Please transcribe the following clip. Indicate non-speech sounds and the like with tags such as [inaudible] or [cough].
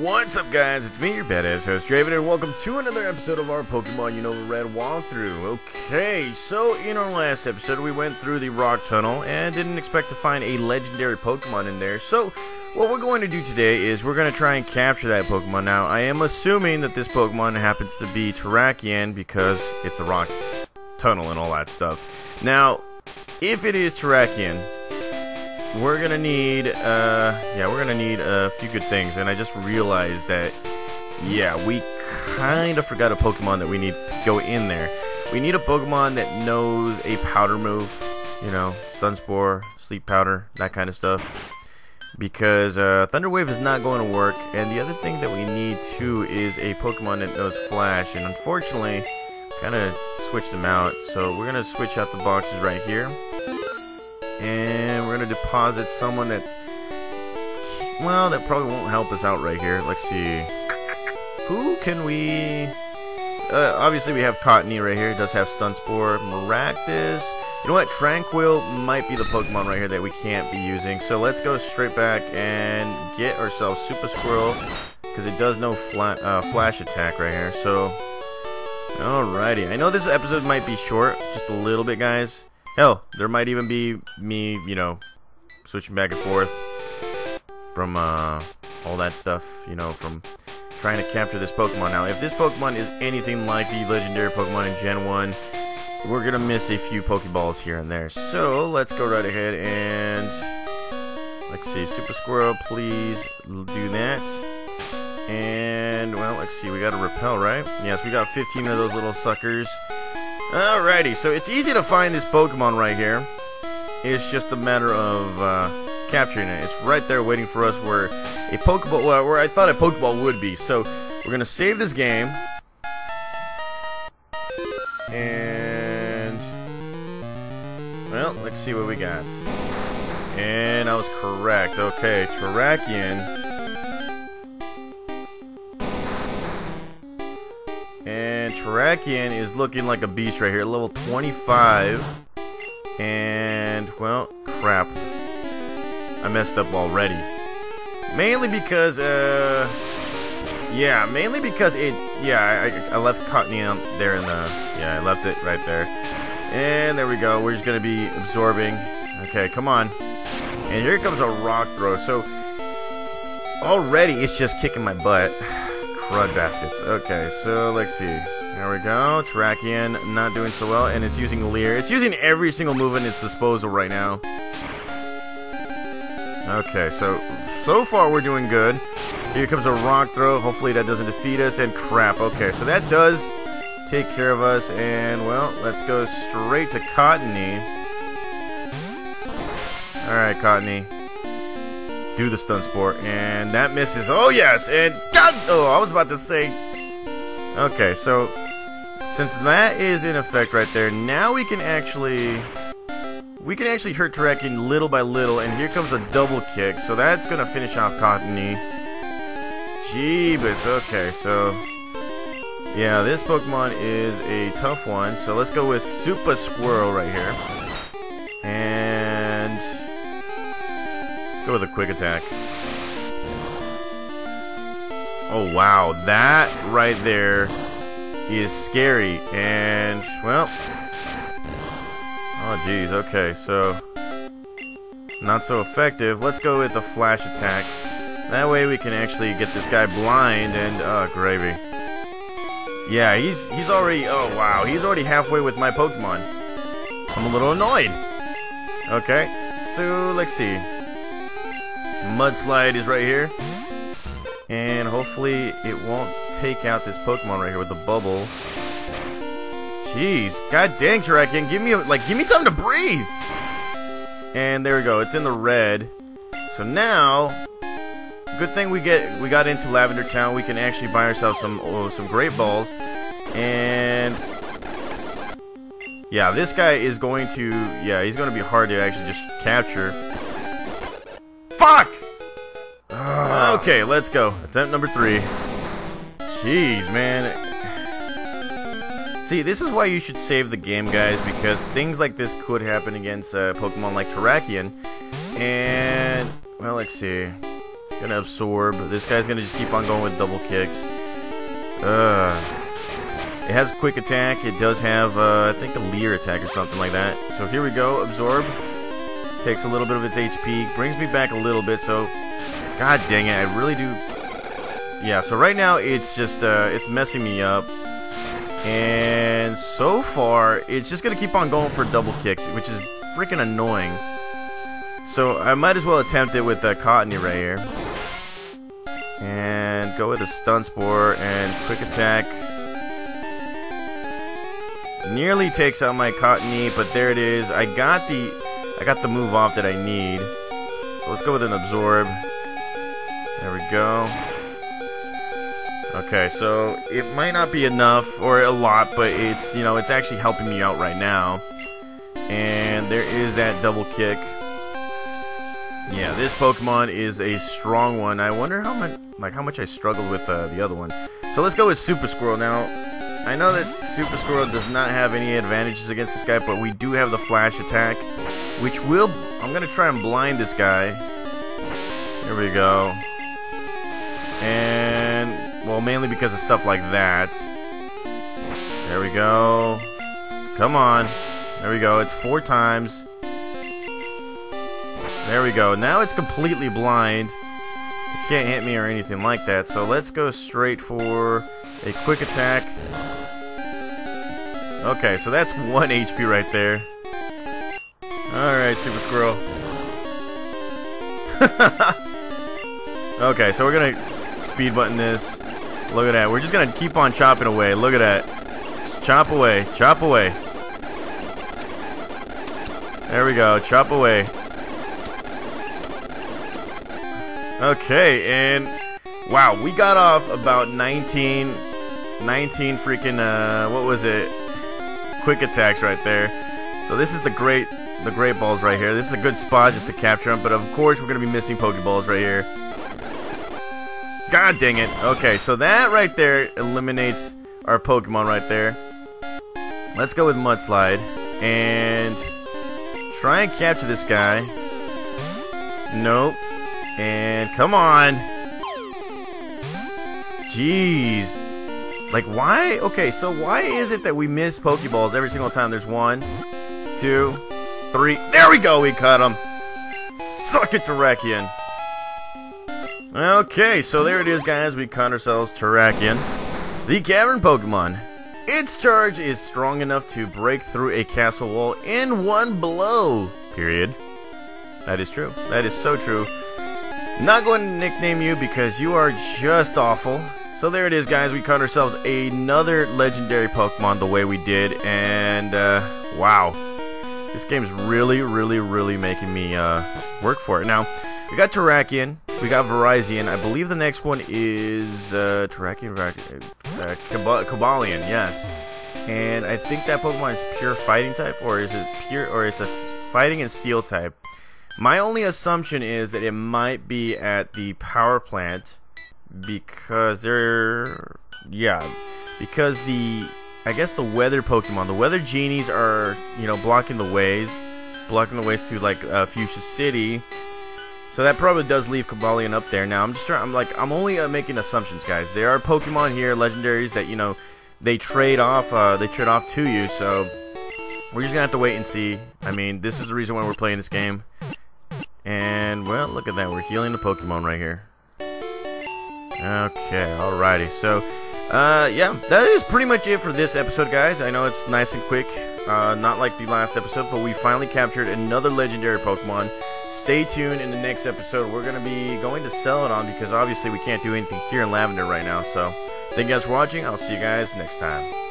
What's up guys, it's me, your badass host Draven, and welcome to another episode of our Pokemon Unova Red walkthrough. Okay, so in our last episode we went through the rock tunnel and didn't expect to find a legendary Pokemon in there, so what we're going to do today is we're going to try and capture that Pokemon. Now, I am assuming that this Pokemon happens to be Terrakion because it's a rock tunnel and all that stuff. Now, if it is Terrakion, we're gonna need, uh, yeah, we're gonna need a few good things. And I just realized that, yeah, we kind of forgot a Pokemon that we need to go in there. We need a Pokemon that knows a powder move, you know, Stun Spore, Sleep Powder, that kind of stuff. Because uh, Thunder Wave is not going to work, and the other thing that we need too is a Pokemon that knows Flash, and unfortunately, kind of switched them out. So we're gonna switch out the boxes right here. And we're going to deposit someone that, well, that probably won't help us out right here. Let's see. Who can we... Uh, obviously, we have Cottonee right here. It does have Stun Spore. Maractus. You know what? Tranquill might be the Pokemon right here that we can't be using. So let's go straight back and get ourselves Super Squirrel. Because it does no uh, Flash Attack right here. So, alrighty. I know this episode might be short. Just a little bit, guys. Hell, there might even be me, you know, switching back and forth from uh, all that stuff, you know, from trying to capture this Pokemon. Now, if this Pokemon is anything like the legendary Pokemon in Gen 1, we're going to miss a few Pokeballs here and there. So, let's go right ahead and... Let's see, Super Squirrel, please do that. And, well, let's see, we got a Repel, right? Yes, we got 15 of those little suckers. Alrighty, so it's easy to find this Pokemon right here. It's just a matter of uh, capturing it. It's right there waiting for us where a Pokeball, well, where I thought a Pokeball would be. So we're gonna save this game. And well, let's see what we got. And I was correct. Okay, Terrakion Terrakion is looking like a beast right here, level 25. And, well, crap. I messed up already. Mainly because, uh... Yeah, mainly because it... Yeah, I, I left Cottonee out there in the... Yeah, I left it right there. And there we go. We're just going to be absorbing. Okay, come on. And here comes a rock throw. So, already it's just kicking my butt. [sighs] Crud baskets. Okay, so let's see. There we go. Terrakion not doing so well, and it's using Leer. It's using every single move in its disposal right now. Okay, so so far we're doing good. Here comes a rock throw. Hopefully that doesn't defeat us, and crap. Okay, so that does take care of us, and well, let's go straight to Cottonee. Alright, Cottonee. do the stun spore. and that misses. Oh yes, and God, oh, I was about to say. Okay, so since that is in effect right there, now we can actually we can actually hurt Terrakion little by little, and here comes a double kick, so that's gonna finish off Cottonee. Jeebus, okay, so yeah, this Pokemon is a tough one, so let's go with Super Squirrel right here. And Let's go with a quick attack. Oh wow, that right there is scary. And, well... Oh jeez, okay, so... Not so effective. Let's go with the flash attack. That way we can actually get this guy blind and, uh, gravy. Yeah, he's, he's already, oh wow, he's already halfway with my Pokemon. I'm a little annoyed. Okay, so let's see. Mudslide is right here. And hopefully it won't take out this Pokemon right here with the bubble. Jeez, god dang Terrakion, give me a, like give me time to breathe. And there we go, it's in the red. So now, good thing we get we got into Lavender Town. We can actually buy ourselves some oh, some great balls. And yeah, this guy is going to yeah, he's going to be hard to actually just capture. Fuck! [sighs] Okay, let's go. Attempt number three. Jeez, man. See, this is why you should save the game, guys, because things like this could happen against uh, Pokemon like Terrakion. And, well, let's see. Gonna absorb. This guy's gonna just keep on going with double kicks. It has a quick attack. It does have, uh, I think, a leer attack or something like that. So here we go. Absorb. Takes a little bit of its HP. Brings me back a little bit. So, god dang it. I really do. Yeah, so right now it's just, uh, it's messing me up. And so far, it's just going to keep on going for double kicks, which is freaking annoying. So I might as well attempt it with the Cottonee right here. And go with a Stun Spore and Quick Attack. Nearly takes out my Cottonee, but there it is. I got the I got the move off that I need. So let's go with an Absorb. There we go. Okay, so it might not be enough or a lot, but it's, you know, it's actually helping me out right now. And there is that double kick. Yeah, this Pokemon is a strong one. I wonder how much, like, how much I struggled with uh, the other one. So let's go with Super Squirrel now. I know that Super Squirrel does not have any advantages against this guy, but we do have the Flash attack, which will... I'm going to try and blind this guy. There we go. And, well, mainly because of stuff like that. There we go. Come on. There we go. It's four times. There we go. Now it's completely blind. It can't hit me or anything like that. So let's go straight for a quick attack. Okay, so that's 1 HP right there. Alright, Super Squirrel. [laughs] okay, so we're gonna speed button this. Look at that. We're just gonna keep on chopping away. Look at that. Just chop away. Chop away. There we go. Chop away. Okay, and wow, we got off about 19, 19 freaking, uh, what was it? quick attacks right there. So this is the great the great balls right here. This is a good spot just to capture them, but of course we're going to be missing Pokeballs right here. God dang it. Okay, so that right there eliminates our Pokemon right there. Let's go with Mudslide and try and capture this guy. Nope. And come on. Jeez. Like, why? Okay, so why is it that we miss Pokeballs every single time? There's one, two, three. There we go, we cut him. Suck it, Terrakion. Okay, so there it is, guys. We caught ourselves Terrakion, the Cavern Pokemon. Its charge is strong enough to break through a castle wall in one blow. Period. That is true. That is so true. Not going to nickname you because you are just awful. So there it is, guys. We caught ourselves another legendary Pokemon the way we did, and uh, wow. This game's really, really, really making me uh, work for it. Now, we got Terrakion, we got Virizion. I believe the next one is uh, Terrakion, uh, Cobalion, yes. And I think that Pokemon is pure fighting type, or is it pure, or it's a fighting and steel type. My only assumption is that it might be at the power plant, because they're yeah because the I guess the weather Pokemon the weather genies are you know blocking the ways blocking the ways to like uh, Fuchsia City so that probably does leave Cobalion up there now I'm just trying I'm like I'm only uh, making assumptions guys there are Pokemon here legendaries that you know they trade off uh, they trade off to you so we're just gonna have to wait and see I mean this is the reason why we're playing this game and well look at that we're healing the Pokemon right here Okay, alrighty. So, uh, yeah, that is pretty much it for this episode, guys. I know it's nice and quick, uh, not like the last episode, but we finally captured another legendary Pokemon. Stay tuned in the next episode. We're going to be going to Celadon because obviously we can't do anything here in Lavender right now. So, thank you guys for watching. I'll see you guys next time.